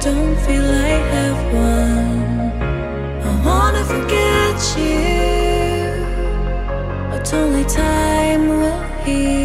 Don't feel I have won. I wanna forget you, but only time will heal.